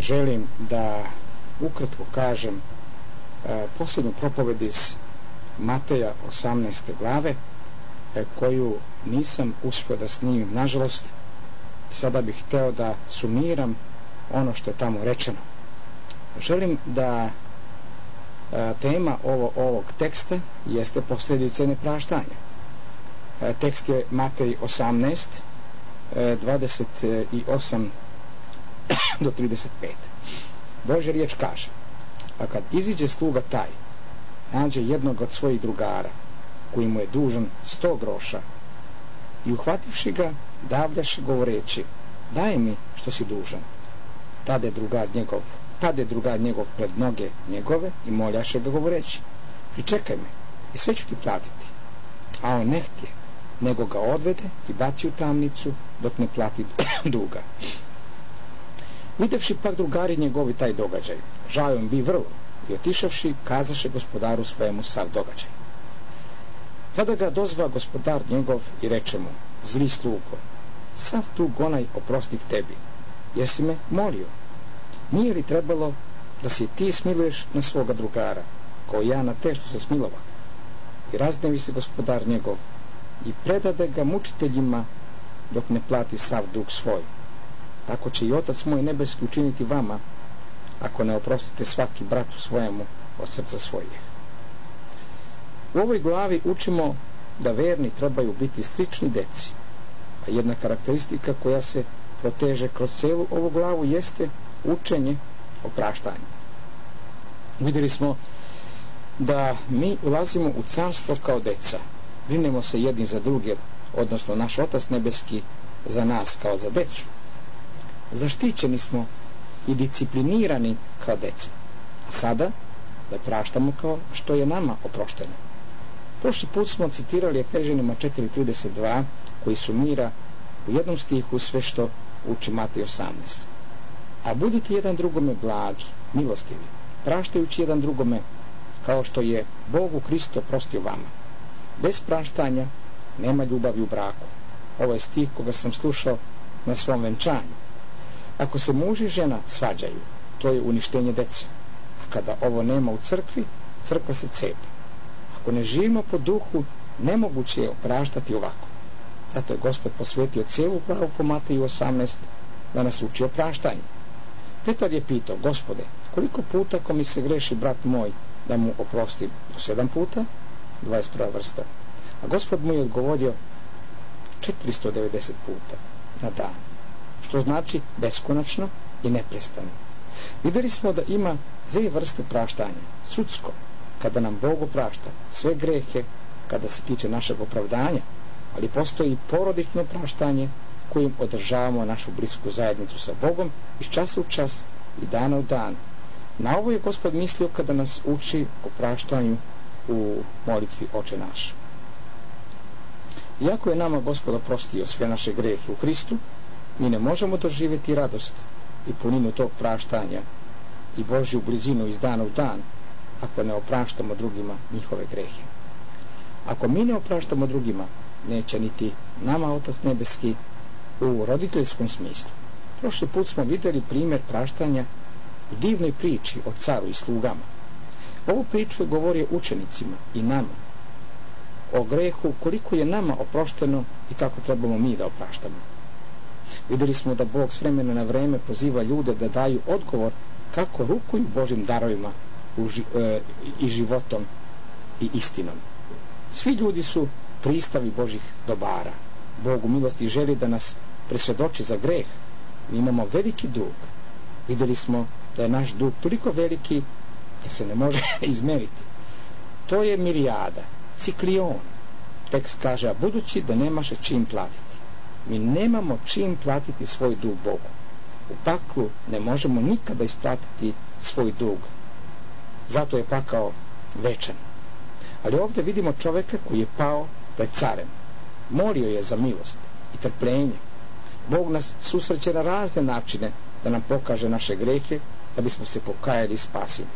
želim da ukratko kažem e, posljednju propoved iz Mateja 18. glave e, koju nisam uspio da snimim nažalost sada bih hteo da sumiram ono što je tamo rečeno želim da e, tema ovo, ovog teksta jeste posljedice nepraštanja tekst je Matej 18 28 do 35 Bože riječ kaže a kad iziđe sluga taj nađe jednog od svojih drugara koji mu je dužan sto groša i uhvativši ga davljaše govoreći daj mi što si dužan. Tade drugar njegov pade drugar njegov pred noge njegove i moljaše ga govoreći pričekaj me i sve ću ti platiti. A on ne htje nego ga odvede i baci u tamnicu dok ne plati duga videvši pak drugari njegovi taj događaj žalom bi vrlo i otišavši kazaše gospodaru svojemu sav događaj. Tada ga dozva gospodar njegov i reče mu zli slugo sav tu gonaj oprostih tebi jesi me molio. Nije li trebalo da si ti smiluješ na svoga drugara kao ja na te što se smilova i raznevi se gospodar njegov i predade ga mučiteljima dok ne plati sav dug svoj tako će i otac moj nebeski učiniti vama ako ne oprostite svaki bratu svojemu od srca svojih. U ovoj glavi učimo da verni trebaju biti slični deci, a jedna karakteristika koja se proteže kroz celu ovu glavu jeste učenje o praštanju. Vidjeli smo da mi ulazimo u carstvo kao deca, brinemo se jedni za druge, odnosno naš otac nebeski za nas kao za decu. Zaštićeni smo i disciplinirani kao deca. A sada da praštamo kao što je nama oprošteno. Prošli put smo citirali Efežanima 4.32 koji su mira u jednom stihu sve što uči Matej 18. A budite jedan drugome blagi, milostivi, praštajući jedan drugome kao što je Bog u Kristo prostio vama. Bez praštanja nema ljubavi u braku. Ovo je stih koga sam slušao na svom venčanju. Ako se muž i žena svađaju, to je uništenje dece. A kada ovo nema u crkvi, crkva se cepa. Ako ne živimo po duhu, nemoguće je opraštati ovako. Zato je Gospod posvetio cijelu glavu po Mateju 18 da nas uči o. Petar je pitao, gospode, koliko puta ko mi se greši brat moj da mu oprostim? Do sedam puta? 21. vrsta. A gospod mu je odgovorio 490 puta na dan što znači beskonačno i neprestano. Videli smo da ima dve vrste praštanja. Sudsko, kada nam Bog oprašta sve grehe, kada se tiče našeg opravdanja, ali postoji i porodično praštanje kojim održavamo našu blisku zajednicu sa Bogom iz časa u čas i dana u dan. Na ovo je Gospod mislio kada nas uči o praštanju u molitvi Oče naš. Iako je nama Gospod oprostio sve naše grehe u Hristu, mi ne možemo doživjeti radost i puninu tog praštanja i Božju blizinu iz dana u dan ako ne opraštamo drugima njihove grehe. Ako mi ne opraštamo drugima, neće niti nama Otac Nebeski u roditeljskom smislu. Prošli put smo vidjeli primjer praštanja u divnoj priči o caru i slugama. Ovu priču je govorio učenicima i nama o grehu koliko je nama oprošteno i kako trebamo mi da opraštamo. Vidjeli smo da Bog s vremena na vreme poziva ljude da daju odgovor kako rukuju Božim darovima e, i životom i istinom. Svi ljudi su pristavi Božih dobara. Bog u milosti želi da nas presvedoči za greh. Mi imamo veliki dug. Vidjeli smo da je naš dug toliko veliki da se ne može izmeriti. To je mirijada, ciklion. Tekst kaže, a budući da nemaše čim platiti mi nemamo čim platiti svoj dug Bogu. U paklu ne možemo nikada isplatiti svoj dug. Zato je pakao večan. Ali ovdje vidimo čoveka koji je pao pred carem. Molio je za milost i trpljenje. Bog nas susreće na razne načine da nam pokaže naše grehe, da bismo se pokajali i spasili.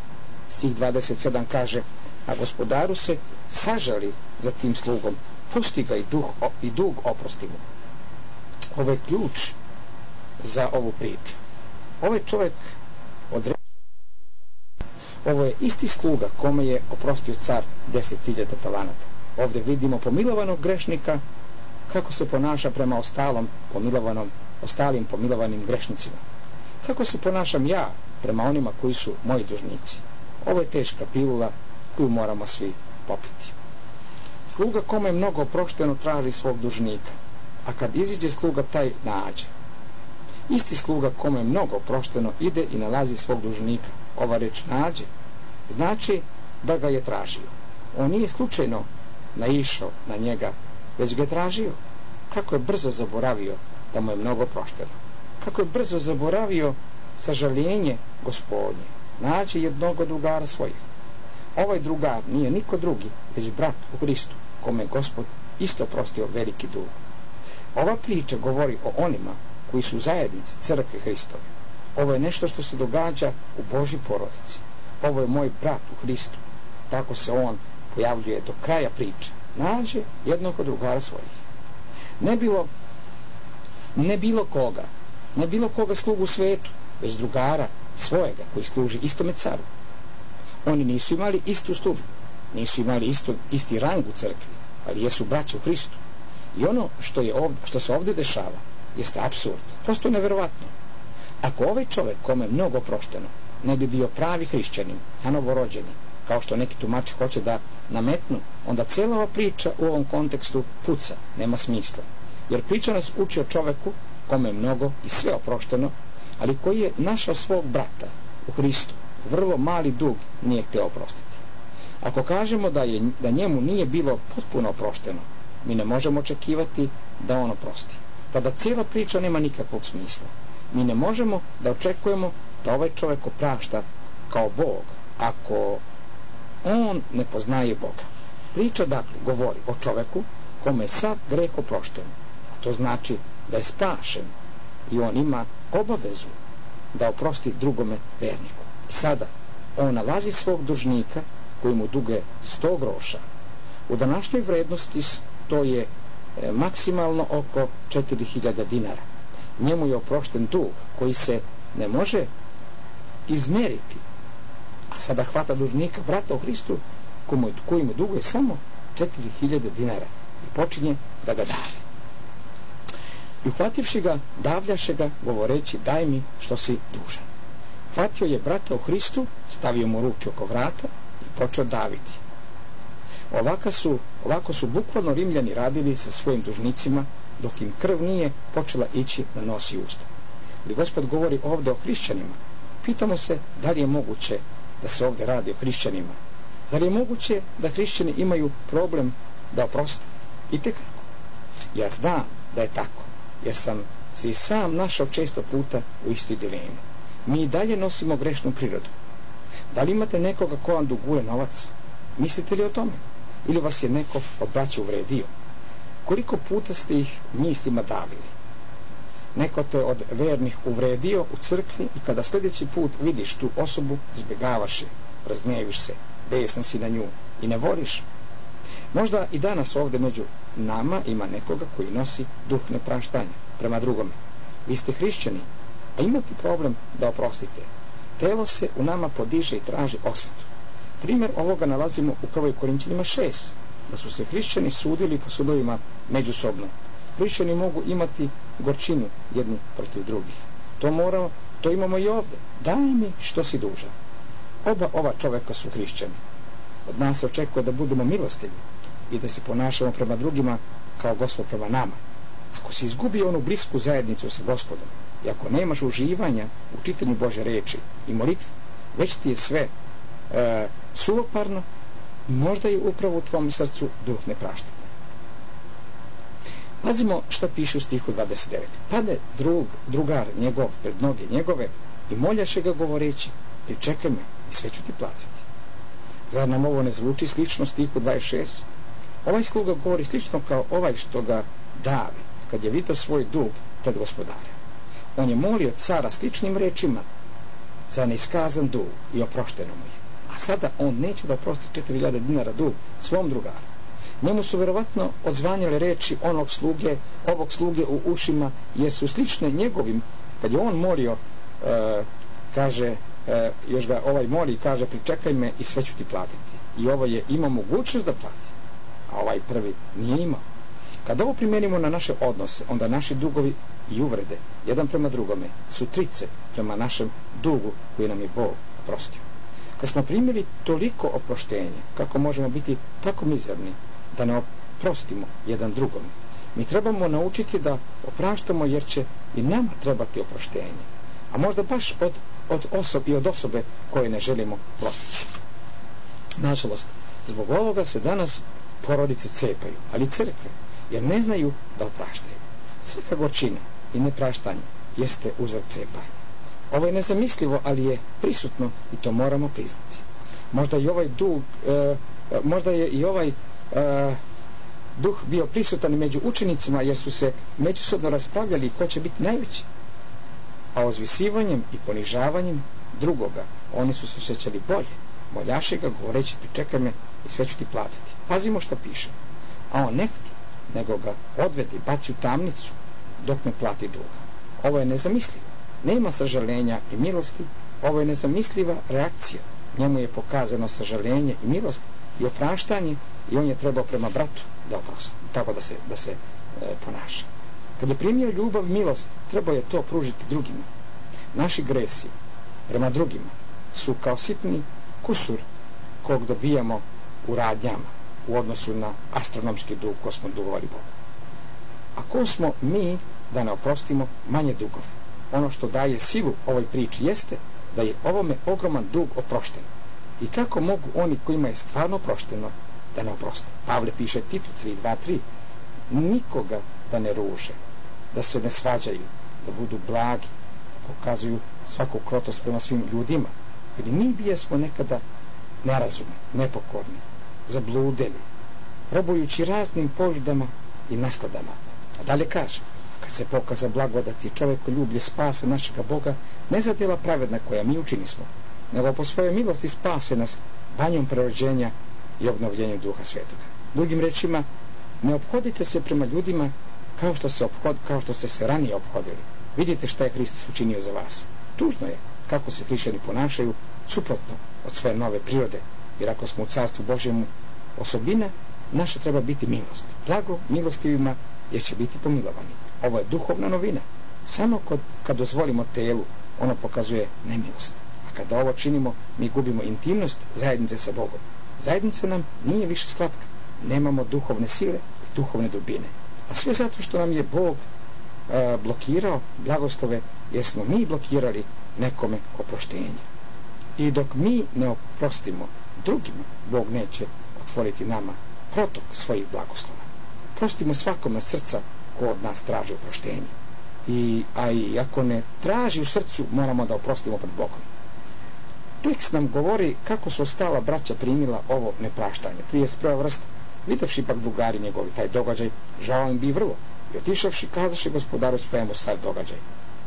Stih 27 kaže, a gospodaru se sažali za tim slugom, pusti ga i, duh, i dug oprosti mu ovo je ključ za ovu priču. Ovaj čovjek Ovo je isti sluga kome je oprostio car 10.000 talanata. Ovdje vidimo pomilovanog grešnika kako se ponaša prema ostalom pomilovanom, ostalim pomilovanim grešnicima. Kako se ponašam ja prema onima koji su moji dužnici. Ovo je teška pilula koju moramo svi popiti. Sluga kome je mnogo oprošteno traži svog dužnika, a kad iziđe sluga taj nađe. Isti sluga kome mnogo oprošteno ide i nalazi svog dužnika. Ova reč nađe znači da ga je tražio. On nije slučajno naišao na njega, već ga je tražio. Kako je brzo zaboravio da mu je mnogo prošteno. Kako je brzo zaboravio sažaljenje gospodnje. Nađe jednog drugara svojih. Ovaj drugar nije niko drugi, već brat u Hristu, kome je gospod isto prostio veliki dug. Ova priča govori o onima koji su zajednici crkve Hristove. Ovo je nešto što se događa u Božji porodici. Ovo je moj brat u Hristu. Tako se on pojavljuje do kraja priče. Nađe jednog od drugara svojih. Ne bilo, ne bilo koga, ne bilo koga slugu u svetu, već drugara svojega koji služi istome caru. Oni nisu imali istu službu, nisu imali isto, isti rang u crkvi, ali jesu braće u Hristu. I ono što, je ovdje, što se ovdje dešava jeste absurd, prosto neverovatno. Ako ovaj čovjek kome je mnogo prošteno ne bi bio pravi hrišćanin, a novorođeni, kao što neki tumači hoće da nametnu, onda cijela ova priča u ovom kontekstu puca, nema smisla. Jer priča nas uči o čoveku kome je mnogo i sve oprošteno, ali koji je našao svog brata u Hristu, vrlo mali dug nije htio oprostiti. Ako kažemo da, je, da njemu nije bilo potpuno oprošteno, mi ne možemo očekivati da on oprosti. Tada cijela priča nema nikakvog smisla. Mi ne možemo da očekujemo da ovaj čovjek oprašta kao Bog, ako on ne poznaje Boga. Priča dakle govori o čoveku kome je sav greh oprošten. A to znači da je spašen i on ima obavezu da oprosti drugome verniku. I sada on nalazi svog dužnika koji mu duge 100 groša. U današnjoj vrednosti to je e, maksimalno oko 4000 dinara. Njemu je oprošten dug koji se ne može izmeriti. A sada hvata dužnika brata u Hristu koji mu duguje samo 4000 dinara i počinje da ga davi. I uhvativši ga, davljaše ga, govoreći, daj mi što si dužan. Hvatio je brata u Hristu, stavio mu ruke oko vrata i počeo daviti. Ovaka su, ovako su bukvalno rimljani radili sa svojim dužnicima, dok im krv nije počela ići na nos i usta. Ali gospod govori ovdje o hrišćanima. Pitamo se da li je moguće da se ovdje radi o hrišćanima. Da li je moguće da hrišćani imaju problem da oproste? I tekako. Ja znam da je tako, jer sam se i sam našao često puta u istoj dilemi. Mi i dalje nosimo grešnu prirodu. Da li imate nekoga ko vam duguje novac? Mislite li o tome? Ili vas je neko od braća uvredio? Koliko puta ste ih mislima davili? Neko te od vernih uvredio u crkvi i kada sljedeći put vidiš tu osobu, zbjegavaš je, razgneviš se, besan si na nju i ne voliš. Možda i danas ovdje među nama ima nekoga koji nosi duh nepraštanja prema drugome. Vi ste hrišćani, a imate problem da oprostite. Telo se u nama podiže i traži osvetu. Primjer ovoga nalazimo u prvoj Korinčanima 6, da su se hrišćani sudili po sudovima međusobno. Hrišćani mogu imati gorčinu jedni protiv drugih. To moramo, to imamo i ovdje. Daj mi što si dužan. Oba ova čoveka su hrišćani. Od nas se očekuje da budemo milostivi i da se ponašamo prema drugima kao gospod prema nama. Ako si izgubio onu blisku zajednicu sa gospodom i ako nemaš uživanja u čitanju Bože reči i molitvi, već ti je sve e, suvoparno, možda je upravo u tvom srcu duh nepraštanja. Pazimo šta piše u stihu 29. Pade drug, drugar njegov pred noge njegove i moljaše ga govoreći, pričekaj me i sve ću ti platiti. Zar nam ovo ne zvuči slično stihu 26? Ovaj sluga govori slično kao ovaj što ga davi, kad je vidio svoj dug pred gospodarem. On je molio cara sličnim rečima za neiskazan dug i oprošteno mu je. Sada on neće da oprosti 4000 dinara dug svom drugaru. Njemu su verovatno odzvanjale reči onog sluge, ovog sluge u ušima, jer su slične njegovim, kad je on molio, e, kaže, e, još ga ovaj moli kaže pričekaj me i sve ću ti platiti. I ovo je imao mogućnost da plati, a ovaj prvi nije imao. Kad ovo primjenimo na naše odnose, onda naši dugovi i uvrede, jedan prema drugome, su trice prema našem dugu koji nam je Bog oprostio. Kad smo primili toliko oproštenje, kako možemo biti tako mizerni da ne oprostimo jedan drugom, mi trebamo naučiti da opraštamo jer će i nama trebati oproštenje. A možda baš od, od osob i od osobe koje ne želimo prostiti. Nažalost, zbog ovoga se danas porodice cepaju, ali crkve, jer ne znaju da opraštaju. Svaka gorčina i nepraštanje jeste uzrok cepanja. Ovo je nezamislivo, ali je prisutno i to moramo priznati. Možda i ovaj dug, e, možda je i ovaj e, duh bio prisutan među učenicima jer su se međusobno raspravljali ko će biti najveći. A ozvisivanjem i ponižavanjem drugoga oni su se osjećali bolje. Moljaše ga govoreći pričekaj me i sve ću ti platiti. Pazimo što piše. A on nehti, nego ga odvede i baci u tamnicu dok ne plati duga. Ovo je nezamislivo. Nema sažalenja i milosti, ovo je nezamisliva reakcija. Njemu je pokazano sažalenje i milost i opraštanje i on je trebao prema bratu da oprosti, tako da se, da se e, ponaša. Kad je primio ljubav i milost, trebao je to pružiti drugima. Naši gresi prema drugima su kao sitni kusur kog dobijamo u radnjama u odnosu na astronomski dug ko smo dugovali Bogu. A ko smo mi da ne oprostimo manje dugove? Ono što daje silu ovoj priči jeste da je ovome ogroman dug oprošten. I kako mogu oni kojima je stvarno oprošteno da ne oproste? Pavle piše Titu 3.2.3 nikoga da ne ruže, da se ne svađaju, da budu blagi, pokazuju svaku krotost prema svim ljudima. Jer mi bijesmo nekada nerazumni, nepokorni, zabludeli, robujući raznim požudama i nasladama. A dalje kaže, kad se pokaza blagodati čoveku ljublje spase našega Boga, ne za djela pravedna koja mi učinismo, nego po svojoj milosti spase nas banjom prerođenja i obnovljenjem duha svetoga. Drugim rečima, ne obhodite se prema ljudima kao što, se obhod, kao što ste se ranije obhodili. Vidite šta je Hristos učinio za vas. Tužno je kako se hrišćani ponašaju suprotno od svoje nove prirode, jer ako smo u carstvu Božjemu osobina, naša treba biti milost. Blago milostivima jer će biti pomilovani. Ovo je duhovna novina. Samo kod, kad dozvolimo telu, ono pokazuje nemilost. A kada ovo činimo, mi gubimo intimnost zajednice sa Bogom. Zajednica nam nije više slatka. Nemamo duhovne sile i duhovne dubine. A sve zato što nam je Bog e, blokirao blagoslove, jer smo mi blokirali nekome oproštenje. I dok mi ne oprostimo drugima, Bog neće otvoriti nama protok svojih blagoslova. Prostimo svakom od srca ko od nas traži oproštenje. I, a i ako ne traži u srcu, moramo da oprostimo pred Bogom. Tekst nam govori kako su ostala braća primila ovo nepraštanje. 31. vrsta. Vidavši pak drugari njegovi taj događaj, žao im bi vrlo. I otišavši, kazaše gospodaru svojemu sad događaj.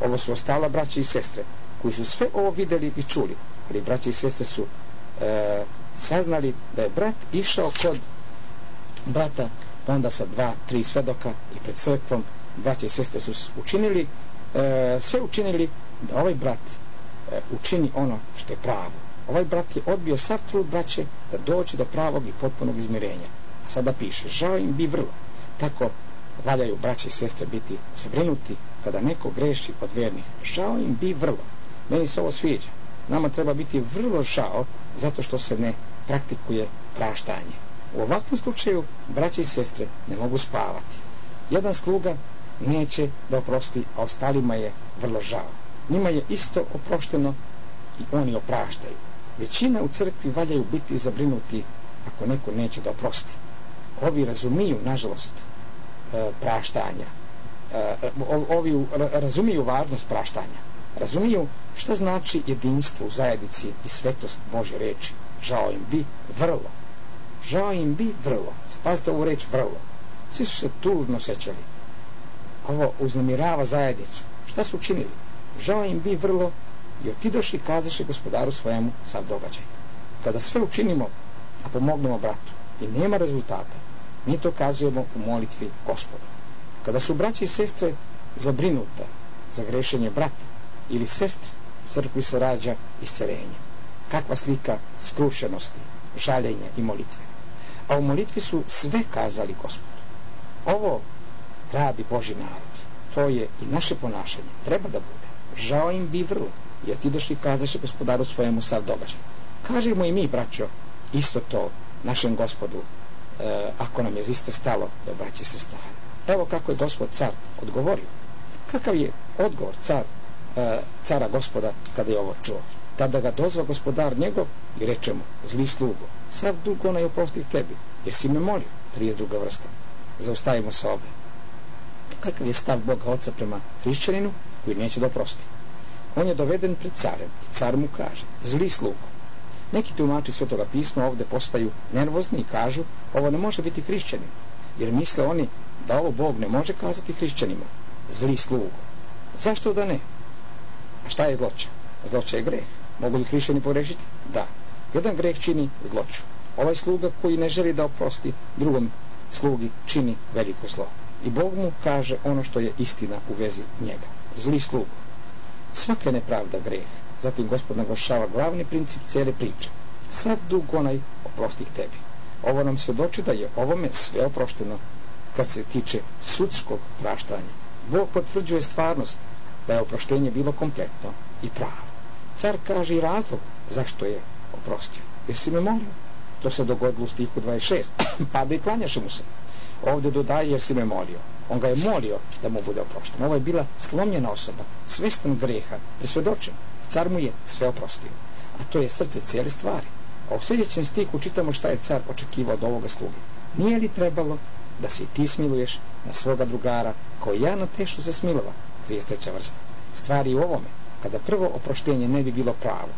Ovo su ostala braća i sestre, koji su sve ovo videli i čuli. Ali braća i sestre su e, saznali da je brat išao kod brata, pa onda sa dva, tri svedoka i pred crkvom braća i sestre su učinili, e, sve učinili da ovaj brat e, učini ono što je pravo. Ovaj brat je odbio sav trud braće da doći do pravog i potpunog izmirenja. A sada piše, žao im bi vrlo. Tako valjaju braće i sestre biti zabrinuti kada neko greši od vernih. Žao im bi vrlo. Meni se ovo sviđa. Nama treba biti vrlo žao zato što se ne praktikuje praštanje. U ovakvom slučaju braće i sestre ne mogu spavati. Jedan sluga neće da oprosti, a ostalima je vrlo žao. Njima je isto oprošteno i oni opraštaju. Većina u crkvi valjaju biti zabrinuti ako neko neće da oprosti. Ovi razumiju, nažalost, e, praštanja. E, ovi razumiju važnost praštanja. Razumiju šta znači jedinstvo u zajednici i svetost Bože reči. Žao im bi vrlo. Žao im bi vrlo. Spazite ovu reč vrlo. Svi su se tužno sećali. Ovo uznemirava zajednicu. Šta su učinili? Žao im bi vrlo i otidoši kazaše gospodaru svojemu sav događaj. Kada sve učinimo, a pomognemo bratu i nema rezultata, mi to kazujemo u molitvi gospodu. Kada su braći i sestre zabrinuta za grešenje brata ili sestre, crkvi se rađa isceljenje. Kakva slika skrušenosti, žaljenja i molitve. A u molitvi su sve kazali gospodu. Ovo radi Boži narod. To je i naše ponašanje. Treba da bude. Žao im bi vrlo, jer ti došli kazaše gospodaru svojemu sav događaj. Kažemo i mi, braćo, isto to našem gospodu, e, ako nam je isto stalo da braći se stane. Evo kako je gospod car odgovorio. Kakav je odgovor car, e, cara gospoda kada je ovo čuo? Tada ga dozva gospodar njegov i reče mu, zli slugo, sav dug onaj oprostih tebi, jer si me molio, 32. vrsta. Zaustavimo se ovde. Kakav je stav Boga Oca prema hrišćaninu koji neće da oprosti? On je doveden pred carem i car mu kaže, zli slugo. Neki tumači Svetoga pisma ovde postaju nervozni i kažu, ovo ne može biti hrišćanin, jer misle oni da ovo Bog ne može kazati hrišćanima, zli slugo. Zašto da ne? A šta je zloća? Zloća je greh. Mogu li hrišćani pogrešiti? Da. Jedan greh čini zloću. Ovaj sluga koji ne želi da oprosti drugom slugi čini veliko zlo. I Bog mu kaže ono što je istina u vezi njega. Zli slugo. Svaka je nepravda greh. Zatim gospod naglašava glavni princip cijele priče. Sav dug onaj oprostih tebi. Ovo nam svedoči da je ovome sve oprošteno kad se tiče sudskog praštanja. Bog potvrđuje stvarnost da je oproštenje bilo kompletno i pravo. Car kaže i razlog zašto je oprostio. Jesi me molio? To se dogodilo u stihu 26. Pada i klanjaše mu se. Ovde dodaje jer si me molio. On ga je molio da mu bude oprošten. Ovo je bila slomljena osoba, svestan greha, presvedočen. Car mu je sve oprostio. A to je srce cijele stvari. A u sljedećem stihu čitamo šta je car očekivao od ovoga sluge. Nije li trebalo da se i ti smiluješ na svoga drugara, kao ja na te što se smilova? 33. vrsta. Stvari u ovome, kada prvo oproštenje ne bi bilo pravo,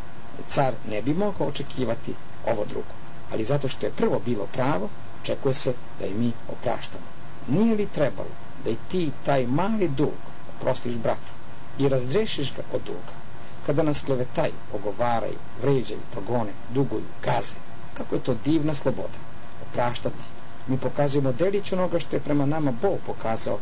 car ne bi mogao očekivati ovo drugo. Ali zato što je prvo bilo pravo, očekuje se da i mi opraštamo. Nije li trebalo da i ti taj mali dug oprostiš bratu i razdrešiš ga od duga? Kada nas klevetaju, ogovaraju, vređaju, progone, duguju, gaze, kako je to divna sloboda. Opraštati. Mi pokazujemo delić onoga što je prema nama Bog pokazao.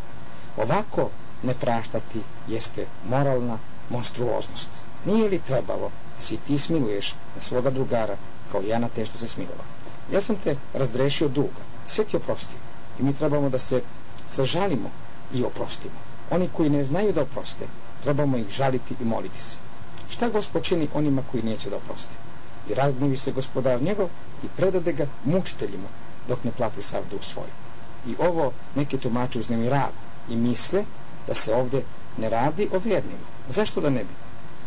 Ovako ne praštati jeste moralna monstruoznost. Nije li trebalo da si ti smiluješ na svoga drugara kao ja na te što se smilova? Ja sam te razdrešio duga, sve ti oprostio. I mi trebamo da se sažalimo i oprostimo. Oni koji ne znaju da oproste, trebamo ih žaliti i moliti se. Šta gospod čini onima koji neće da oprosti? I razgnivi se gospodar njegov i predade ga mučiteljima dok ne plati sav dug svoj. I ovo neki tumači uznemirava i misle da se ovde ne radi o vernima. Zašto da ne bi?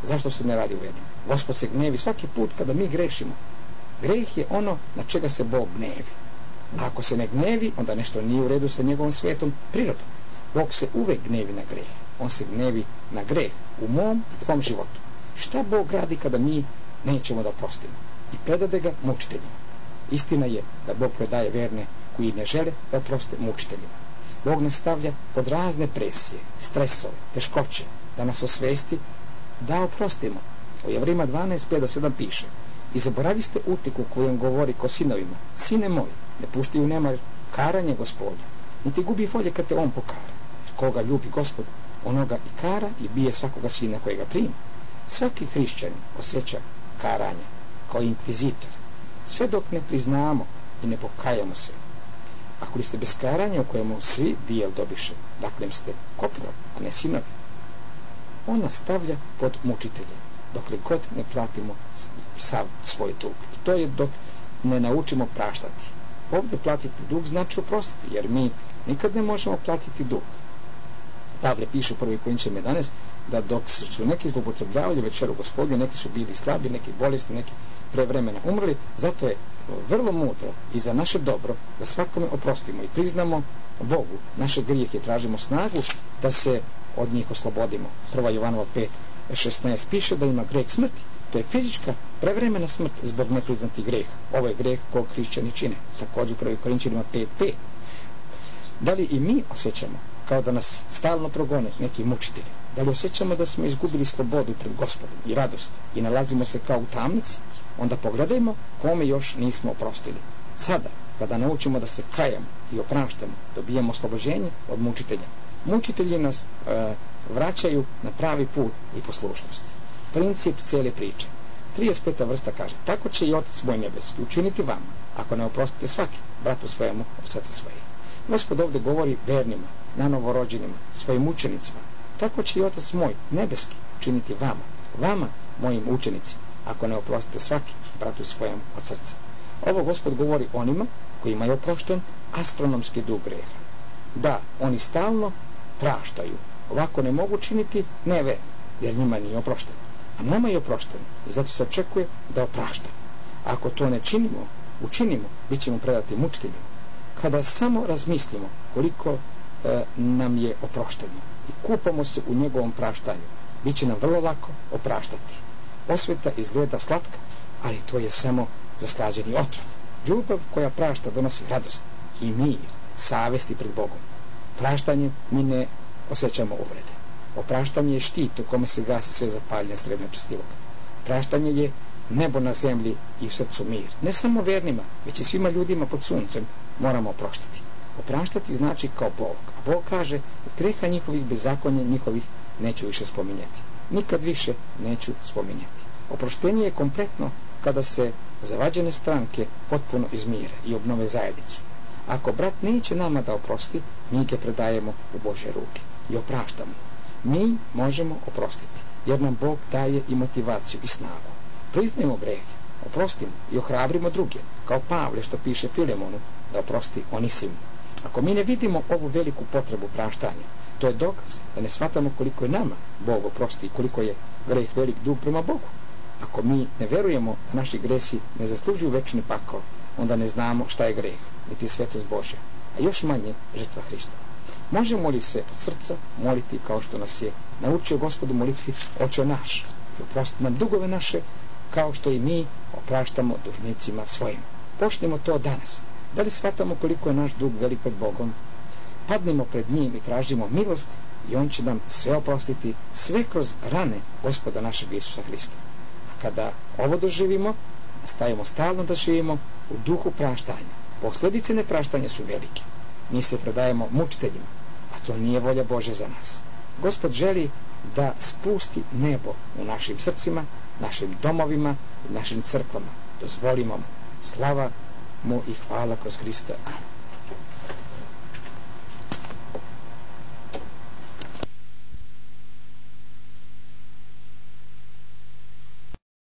Zašto se ne radi o vernima? Gospod se gnevi svaki put kada mi grešimo. Greh je ono na čega se Bog gnevi. A ako se ne gnevi, onda nešto nije u redu sa njegovom svetom prirodom. Bog se uvek gnevi na greh. On se gnevi na greh u mom i tvom životu. Šta Bog radi kada mi nećemo da prostimo? I predade ga mučiteljima. Istina je da Bog predaje verne koji ne žele da proste mučiteljima. Bog nas stavlja pod razne presije, stresove, teškoće, da nas osvesti, da oprostimo. O Jevrima 12, 5 do 7 piše I zaboraviste utiku kojom govori ko sinovima, sine moj, ne pušti u nemar karanje gospoda, niti gubi volje kad te on pokara. Koga ljubi gospod, onoga i kara i bije svakoga sina kojega prima. Svaki hrišćanin osjeća karanje, kao inkvizitor, sve dok ne priznamo i ne pokajamo se. Ako li ste bez karanja u kojemu svi dijel dobiše, dakle ste kopila, a ne sinovi, on nas stavlja pod mučitelje, dokle god ne platimo sav svoj dug. I to je dok ne naučimo praštati. Ovde platiti dug znači oprostiti, jer mi nikad ne možemo platiti dug. Pavle piše u 1. Korinčima 11 da dok su neki zlopotrebljavali večeru gospodinu, neki su bili slabi, neki bolesni, neki pre vremena umrli, zato je vrlo mudro i za naše dobro da svakome oprostimo i priznamo Bogu naše grijehe i tražimo snagu da se od njih oslobodimo. Prva Jovanova 5, 16 piše da ima greh smrti. To je fizička prevremena smrt zbog nepriznati greh. Ovo je greh kog hrišćani čine. Takođe u prvi Korinčanima 5, 5. Da li i mi osjećamo kao da nas stalno progone neki mučitelji? Da li osjećamo da smo izgubili slobodu pred gospodom i radost i nalazimo se kao u tamnici? Onda pogledajmo kome još nismo oprostili. Sada, kada naučimo da se kajamo i opraštamo, dobijemo oslobođenje od mučitelja. Mučitelji nas e, vraćaju na pravi put i poslušnost. princip cijele priče. 35. vrsta kaže, tako će i Otac moj nebeski učiniti vama, ako ne oprostite svaki bratu svojemu od srca svoje. Gospod ovdje govori vernima, na novorođenima, svojim učenicima. Tako će i Otac moj nebeski učiniti vama, vama, mojim učenicima, ako ne oprostite svaki bratu svojemu od srca. Ovo Gospod govori onima koji imaju oprošten astronomski dug greha. Da, oni stalno praštaju. Ovako ne mogu činiti neve, jer njima nije oprošteno. A nama je oprošteno i zato se očekuje da oprašta. Ako to ne činimo, učinimo, bit ćemo predati mučiteljima. Kada samo razmislimo koliko e, nam je oprošteno i kupamo se u njegovom praštanju, bit će nam vrlo lako opraštati. Osveta izgleda slatka, ali to je samo zaslađeni otrov. Ljubav koja prašta donosi radost i mir, savesti pred Bogom. Praštanje mi ne osjećamo uvrede. Opraštanje je štit u kome se gasi sve zapaljenje srednjočestivog. Praštanje je nebo na zemlji i u srcu mir. Ne samo vernima, već i svima ljudima pod suncem moramo oproštiti. Opraštati znači kao Bog. A Bog kaže, greha njihovih bezakonja njihovih neću više spominjati. Nikad više neću spominjati. Oproštenje je kompletno kada se zavađene stranke potpuno izmire i obnove zajednicu. Ako brat neće nama da oprosti, mi ga predajemo u Bože ruke i opraštamo. Mi možemo oprostiti, jer nam Bog daje i motivaciju i snagu. Priznajmo grehe, oprostimo i ohrabrimo druge, kao Pavle što piše Filemonu, da oprosti Onisimu. Ako mi ne vidimo ovu veliku potrebu praštanja, to je dokaz da ne shvatamo koliko je nama Bog oprosti i koliko je greh velik dug prema Bogu. Ako mi ne verujemo da naši gresi ne zaslužuju večni pakao, onda ne znamo šta je greh, niti svetost Božja, a još manje žrtva Hristova. Možemo li se od srca moliti kao što nas je naučio gospodu molitvi oče naš i oprosti nam dugove naše kao što i mi opraštamo dužnicima svojim. Počnemo to danas. Da li shvatamo koliko je naš dug velik pred Bogom? Padnemo pred njim i tražimo milost i on će nam sve oprostiti, sve kroz rane gospoda našeg Isusa Hrista. A kada ovo doživimo, nastavimo stalno da živimo u duhu praštanja. Posljedice nepraštanja su velike. Mi se predajemo mučiteljima, a to nije volja Bože za nas. Gospod želi da spusti nebo u našim srcima, našim domovima i našim crkvama. Dozvolimo mu. Slava mu i hvala kroz Krista. Amen.